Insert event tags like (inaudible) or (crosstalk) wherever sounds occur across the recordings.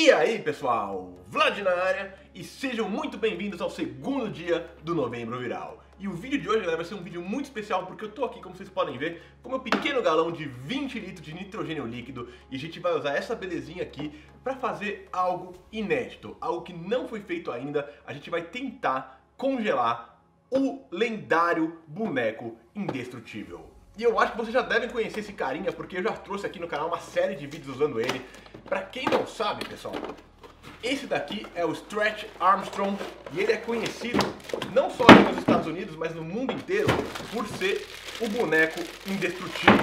E aí pessoal, Vlad na área e sejam muito bem-vindos ao segundo dia do Novembro Viral. E o vídeo de hoje, galera, vai ser um vídeo muito especial porque eu tô aqui, como vocês podem ver, com meu pequeno galão de 20 litros de nitrogênio líquido e a gente vai usar essa belezinha aqui para fazer algo inédito, algo que não foi feito ainda. A gente vai tentar congelar o lendário boneco indestrutível. E eu acho que vocês já devem conhecer esse carinha, porque eu já trouxe aqui no canal uma série de vídeos usando ele. Pra quem não sabe, pessoal, esse daqui é o Stretch Armstrong e ele é conhecido não só aqui nos Estados Unidos, mas no mundo inteiro por ser o boneco indestrutível.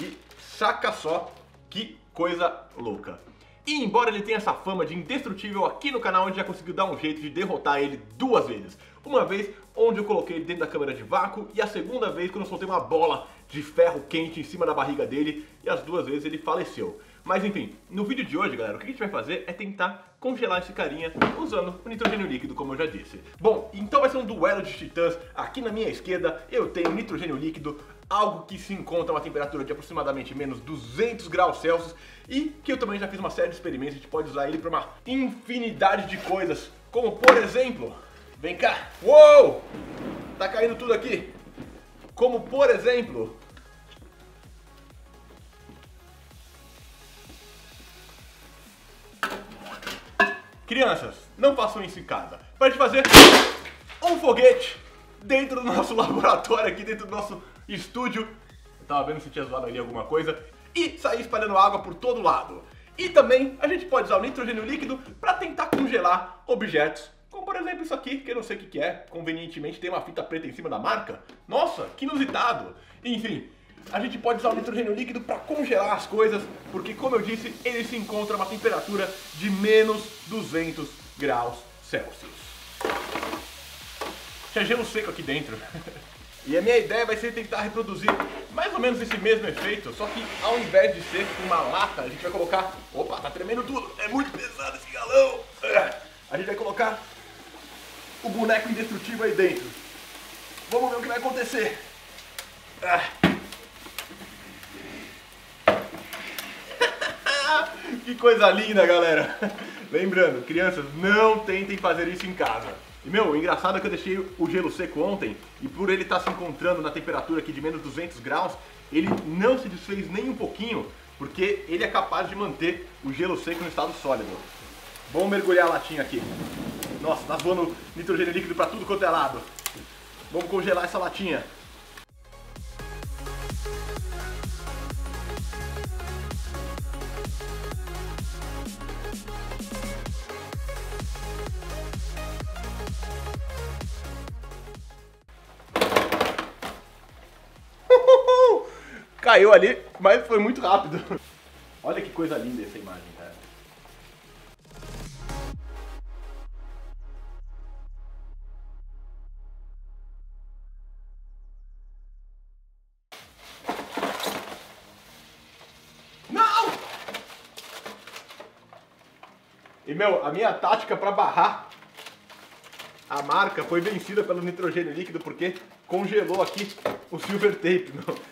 E saca só que coisa louca. E embora ele tenha essa fama de indestrutível, aqui no canal a gente já conseguiu dar um jeito de derrotar ele duas vezes. Uma vez onde eu coloquei ele dentro da câmera de vácuo e a segunda vez quando eu soltei uma bola de ferro quente em cima da barriga dele e as duas vezes ele faleceu. Mas enfim, no vídeo de hoje, galera, o que a gente vai fazer é tentar congelar esse carinha usando o nitrogênio líquido, como eu já disse. Bom, então vai ser um duelo de titãs. Aqui na minha esquerda eu tenho nitrogênio líquido, algo que se encontra a uma temperatura de aproximadamente menos 200 graus Celsius e que eu também já fiz uma série de experimentos, a gente pode usar ele para uma infinidade de coisas, como por exemplo, vem cá, uou, tá caindo tudo aqui, como por exemplo, Crianças, não façam isso em casa. Para gente fazer um foguete dentro do nosso (laughs) laboratório aqui, dentro do nosso estúdio. Eu tava vendo se tinha zoado ali alguma coisa. E sair espalhando água por todo lado. E também a gente pode usar o nitrogênio líquido para tentar congelar objetos. Como por exemplo isso aqui, que eu não sei o que é, convenientemente tem uma fita preta em cima da marca. Nossa, que inusitado! Enfim, a gente pode usar o nitrogênio líquido para congelar as coisas, porque como eu disse, ele se encontra a uma temperatura de menos 200 graus Celsius. Tinha gelo seco aqui dentro. (laughs) E a minha ideia vai ser tentar reproduzir mais ou menos esse mesmo efeito, só que ao invés de ser uma lata, a gente vai colocar... Opa, tá tremendo tudo, é muito pesado esse galão! A gente vai colocar o boneco indestrutível aí dentro. Vamos ver o que vai acontecer. (laughs) Que coisa linda, galera! Lembrando, crianças, não tentem fazer isso em casa. E meu, o engraçado é que eu deixei o gelo seco ontem e por ele estar tá se encontrando na temperatura aqui de menos 200 graus, ele não se desfez nem um pouquinho, porque ele é capaz de manter o gelo seco no estado sólido. Vamos mergulhar a latinha aqui. Nossa, tá voando nitrogênio líquido para tudo quanto é lado. Vamos congelar essa latinha. Caiu ali, mas foi muito rápido. Olha que coisa linda essa imagem, cara. Meu, a minha tática para barrar a marca foi vencida pelo nitrogênio líquido porque congelou aqui o silver tape, meu. (laughs)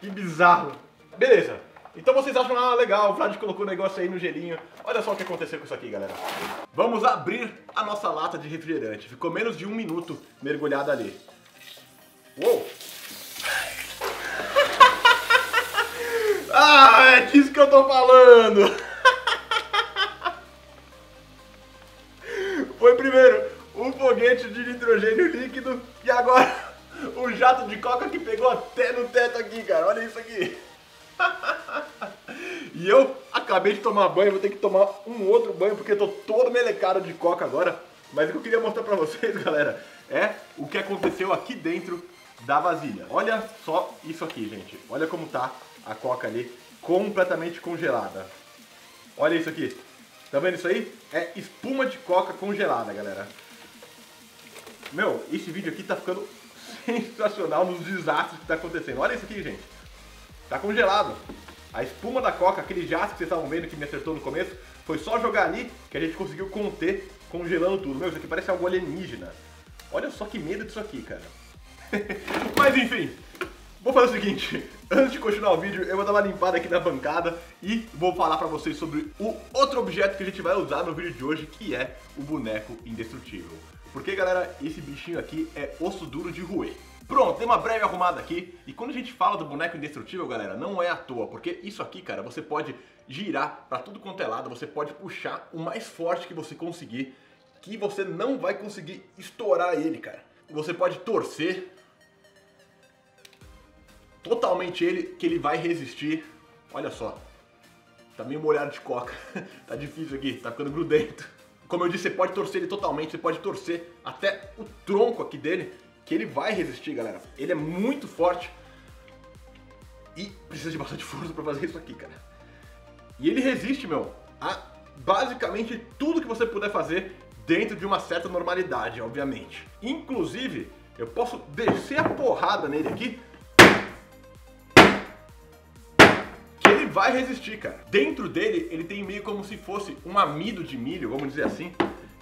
Que bizarro. Beleza. Então vocês acham, ah, legal, o Vlad colocou o negócio aí no gelinho. Olha só o que aconteceu com isso aqui, galera. Vamos abrir a nossa lata de refrigerante. Ficou menos de um minuto mergulhada ali. Uou! (laughs) ah, é disso que eu tô falando! Foguete de nitrogênio líquido e agora (laughs) o jato de coca que pegou até no teto aqui, cara. Olha isso aqui. (laughs) e eu acabei de tomar banho, vou ter que tomar um outro banho porque eu tô todo melecado de coca agora. Mas o que eu queria mostrar pra (laughs) vocês, galera, é o que aconteceu aqui dentro da vasilha. Olha só isso aqui, gente. Olha como tá a coca ali, completamente congelada. Olha isso aqui. Tá vendo isso aí? É espuma de coca congelada, galera. Meu, esse vídeo aqui tá ficando (laughs) sensacional nos desastres que está acontecendo. Olha isso aqui, gente. Tá congelado. A espuma da coca, aquele jato que vocês estavam vendo que me acertou no começo, foi só jogar ali que a gente conseguiu conter, congelando tudo. Meu, isso aqui parece algo alienígena. Olha só que medo disso aqui, cara. (laughs) Mas enfim, Vou fazer o seguinte, (laughs) antes de continuar o vídeo, eu vou dar uma limpada aqui na bancada e vou falar pra vocês sobre o outro objeto que a gente vai usar no vídeo de hoje, que é o boneco indestrutível. Porque, galera, esse bichinho aqui é osso duro de roer. Pronto, dei uma breve arrumada aqui. E quando a gente fala do boneco indestrutível, galera, não é à toa, porque isso aqui, cara, você pode girar pra tudo quanto é lado, você pode puxar o mais forte que você conseguir, que você não vai conseguir estourar ele, cara. Você pode torcer totalmente ele, que ele vai resistir. Olha só, tá meio molhado de coca, (laughs) tá difícil aqui, tá ficando grudento. Como eu disse, você pode torcer ele totalmente, você pode torcer até o tronco aqui dele, que ele vai resistir, galera. Ele é muito forte e precisa de bastante (laughs) força pra fazer isso aqui, cara. E ele resiste, meu, a basicamente tudo que você puder fazer dentro de uma certa normalidade, obviamente. Inclusive, eu posso descer a porrada nele aqui vai resistir, cara. Dentro dele, ele tem meio como se fosse um amido de milho, vamos dizer assim,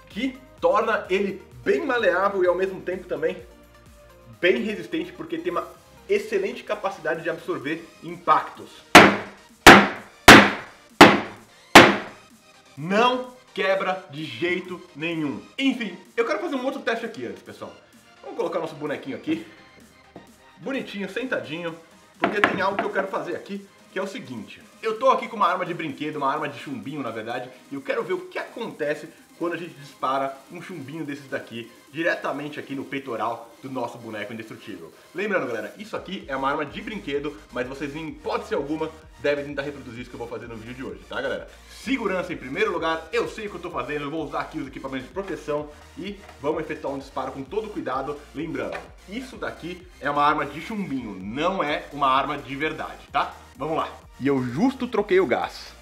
que torna ele bem maleável e ao mesmo tempo também bem resistente, porque tem uma excelente capacidade de absorver impactos. Não quebra de jeito nenhum. Enfim, eu quero fazer um outro teste aqui antes, pessoal. Vamos colocar nosso bonequinho aqui, bonitinho, sentadinho, porque tem algo que eu quero fazer aqui, que é o seguinte. Eu tô aqui com uma arma de brinquedo, uma arma de chumbinho, na verdade, e eu quero ver o que acontece quando a gente dispara um chumbinho desses daqui diretamente aqui no peitoral do nosso boneco indestrutível. Lembrando, galera, isso aqui é uma arma de brinquedo, mas vocês, em hipótese alguma, devem tentar reproduzir isso que eu vou fazer no vídeo de hoje, tá, galera? Segurança em primeiro lugar, eu sei o que eu tô fazendo, eu vou usar aqui os equipamentos de proteção e vamos efetuar um disparo com todo cuidado. Lembrando, isso daqui é uma arma de chumbinho, não é uma arma de verdade, tá? Vamos lá. E eu justo troquei o gás.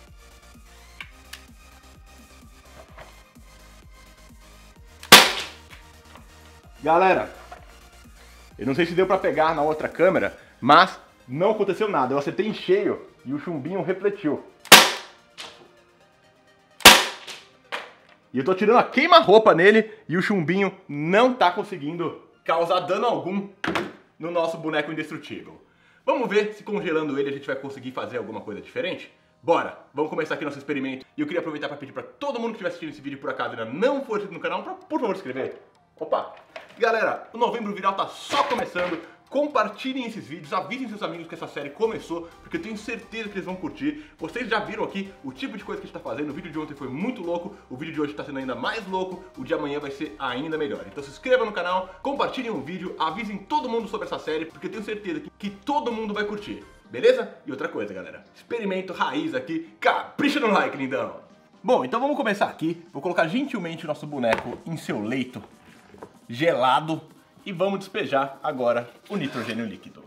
Galera, eu não sei se deu pra pegar na outra câmera, mas não aconteceu nada. Eu acertei em cheio e o chumbinho refletiu. E eu tô tirando a queima-roupa nele e o chumbinho não tá conseguindo causar dano algum no nosso boneco indestrutível. Vamos ver se congelando ele a gente vai conseguir fazer alguma coisa diferente? Bora, vamos começar aqui nosso experimento. E eu queria aproveitar para pedir para todo mundo que estiver assistindo esse vídeo por acaso ainda não for inscrito no canal, pra, por favor, se inscrever. Opa! Galera, o Novembro Viral tá só começando. Compartilhem esses vídeos, avisem seus amigos que essa série começou, porque eu tenho certeza que eles vão curtir. Vocês já viram aqui o tipo de coisa que a gente tá fazendo. O vídeo de ontem foi muito louco, o vídeo de hoje tá sendo ainda mais louco, o de amanhã vai ser ainda melhor. Então se inscreva no canal, compartilhem o vídeo, avisem todo mundo sobre essa série, porque eu tenho certeza que, que todo mundo vai curtir. Beleza? E outra coisa, galera. Experimento raiz aqui. Capricha no like, lindão! Bom, então vamos começar aqui. Vou colocar gentilmente o nosso boneco em seu leito gelado e vamos despejar agora o nitrogênio líquido.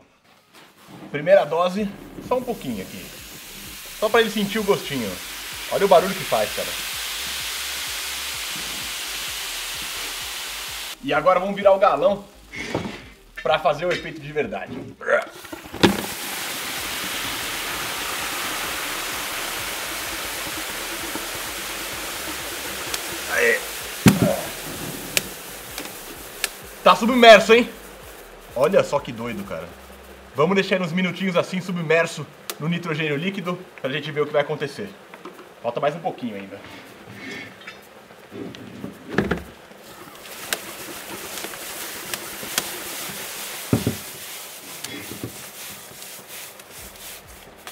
Primeira dose, só um pouquinho aqui. Só para ele sentir o gostinho. Olha o barulho que faz, cara. E agora vamos virar o galão para fazer o efeito de verdade. Tá submerso, hein? Olha só que doido, cara. Vamos deixar uns minutinhos assim, submerso no nitrogênio líquido, pra gente ver o que vai acontecer. Falta mais um pouquinho ainda.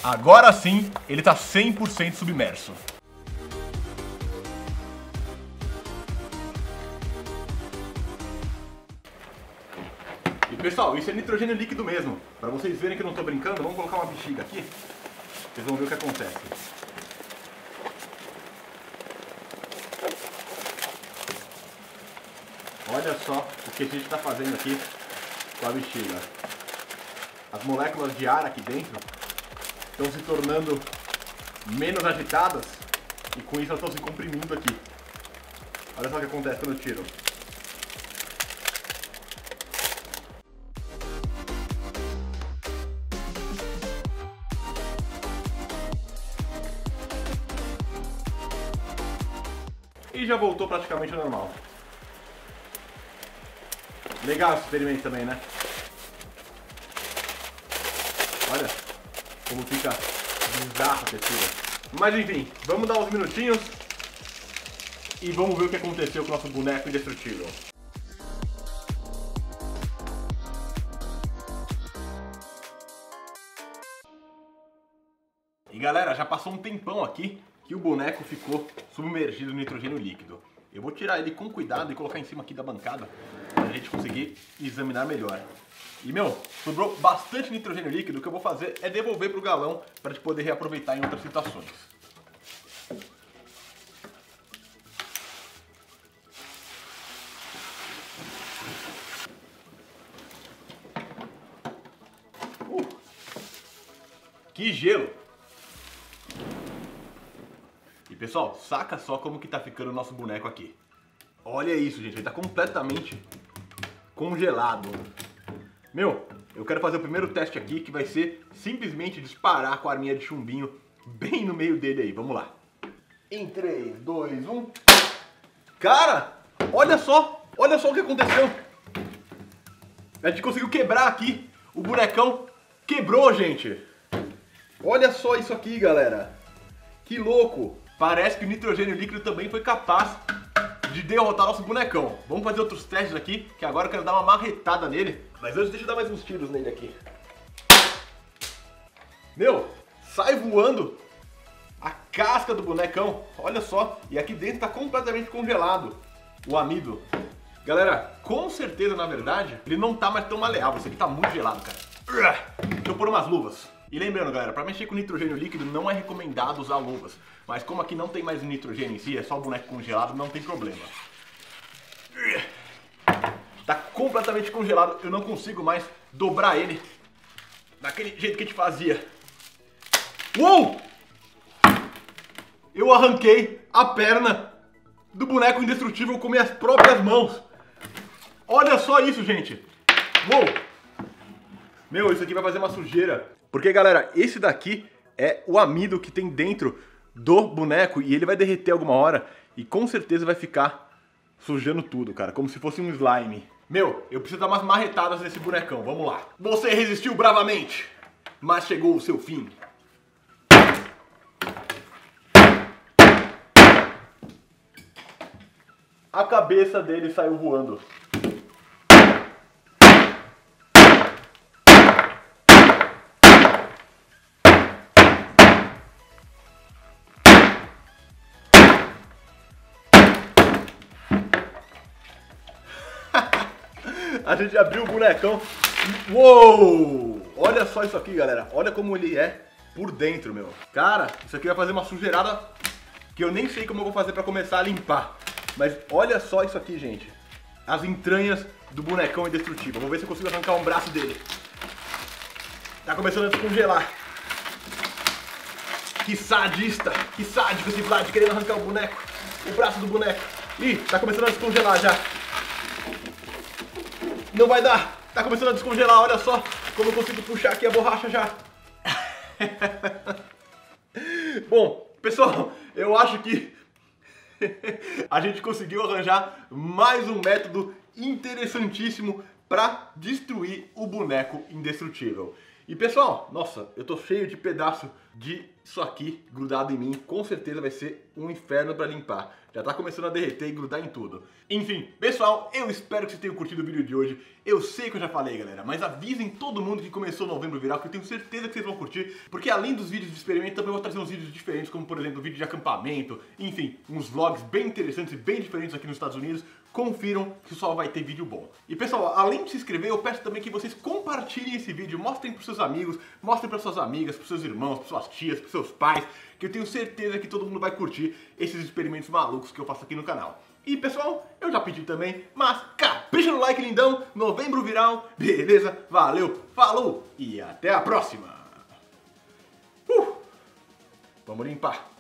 Agora sim, ele tá 100% submerso. Pessoal, isso é nitrogênio líquido mesmo. Para vocês verem que eu não estou brincando, vamos colocar uma bexiga aqui. Vocês vão ver o que acontece. Olha só o que a gente está fazendo aqui com a bexiga. As moléculas de ar aqui dentro estão se tornando menos agitadas e com isso elas estão se comprimindo aqui. Olha só o que acontece quando eu tiro. Já voltou praticamente ao normal. Legal esse experimento também, né? Olha como fica bizarra a textura. Mas enfim, vamos dar uns minutinhos e vamos ver o que aconteceu com o nosso boneco indestrutível. E galera, já passou um tempão aqui que o boneco ficou submergido no nitrogênio líquido. Eu vou tirar ele com cuidado e colocar em cima aqui da bancada para a gente conseguir examinar melhor. E meu, sobrou bastante nitrogênio líquido, o que eu vou fazer é devolver para o galão para a gente poder reaproveitar em outras situações. Uh, que gelo! Pessoal, saca só como que tá ficando o nosso boneco aqui. Olha isso, gente, ele tá completamente congelado. Meu, eu quero fazer o primeiro teste aqui, que vai ser simplesmente disparar com a arminha de chumbinho bem no meio dele aí. Vamos lá. Em 3, 2, 1... Cara, olha só, olha só o que aconteceu. A gente conseguiu quebrar aqui, o bonecão quebrou, gente. Olha só isso aqui, galera. Que louco. Parece que o nitrogênio líquido também foi capaz de derrotar nosso bonecão. Vamos fazer outros testes aqui, que agora eu quero dar uma marretada nele. Mas antes deixa eu dar mais uns tiros nele aqui. Meu, sai voando a casca do bonecão. Olha só, e aqui dentro tá completamente congelado o amido. Galera, com certeza, na verdade, ele não tá mais tão maleável. Isso aqui tá muito gelado, cara. Deixa eu pôr umas luvas. E lembrando, galera, para mexer com nitrogênio líquido não é recomendado usar luvas. Mas como aqui não tem mais nitrogênio em si, é só o boneco congelado, não tem problema. Tá completamente congelado, eu não consigo mais dobrar ele daquele jeito que a gente fazia. Uou! Eu arranquei a perna do boneco indestrutível com minhas próprias mãos. Olha só isso, gente. Uou! Meu, isso aqui vai fazer uma sujeira porque, galera, esse daqui é o amido que tem dentro do boneco e ele vai derreter alguma hora e com certeza vai ficar sujando tudo, cara, como se fosse um slime. Meu, eu preciso dar umas marretadas nesse bonecão, vamos lá. Você resistiu bravamente, mas chegou o seu fim. A cabeça dele saiu voando. A gente abriu o bonecão. Uou! Olha só isso aqui, galera. Olha como ele é por dentro, meu. Cara, isso aqui vai fazer uma sujeirada que eu nem sei como eu vou fazer pra começar a limpar. Mas olha só isso aqui, gente. As entranhas do bonecão indestrutível. Vou ver se eu consigo arrancar um braço dele. Tá começando a descongelar. Que sadista, que sádico esse Vlad querendo arrancar o boneco, o braço do boneco. Ih, tá começando a descongelar já. Não vai dar. Tá começando a descongelar, olha só como eu consigo puxar aqui a borracha já. (laughs) Bom, pessoal, eu acho que (laughs) a gente conseguiu arranjar mais um método interessantíssimo para destruir o boneco indestrutível. E pessoal, nossa, eu tô cheio de pedaço disso aqui grudado em mim. Com certeza vai ser um inferno para limpar. Já tá começando a derreter e grudar em tudo. Enfim, pessoal, eu espero que vocês tenham curtido o vídeo de hoje. Eu sei que eu já falei, galera, mas avisem todo mundo que começou novembro viral, que eu tenho certeza que vocês vão curtir. Porque além dos vídeos de experimento, também vou trazer uns vídeos diferentes, como por exemplo, vídeo de acampamento. Enfim, uns vlogs bem interessantes e bem diferentes aqui nos Estados Unidos confiram que só vai ter vídeo bom. E pessoal, além de se inscrever, eu peço também que vocês compartilhem esse vídeo, mostrem para seus amigos, mostrem para suas amigas, para seus irmãos, para suas tias, para seus pais, que eu tenho certeza que todo mundo vai curtir esses experimentos malucos que eu faço aqui no canal. E pessoal, eu já pedi também, mas capricha no like lindão, novembro viral, beleza? Valeu, falou e até a próxima! Uh, vamos limpar.